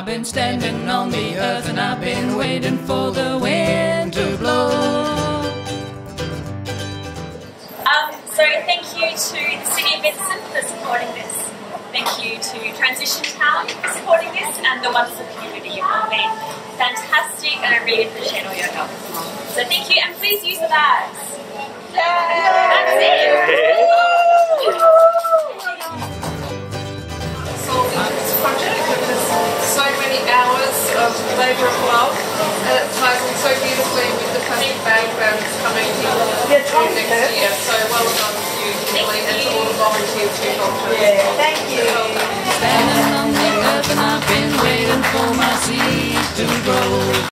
I've been standing on the earth and I've been waiting for the wind to blow. Um, so thank you to the City of Vincent for supporting this. Thank you to Transition Town for supporting this and the wonderful community. You've all been fantastic and I really appreciate all your help. So thank you and please use the bags. Labour of love and it ties in so beautifully with the plastic bag bands coming in next year. So well done to you, Kimberley, and to all the volunteers who helped us. Yeah, thank you. Standing on the earth I've been waiting for my seeds to grow.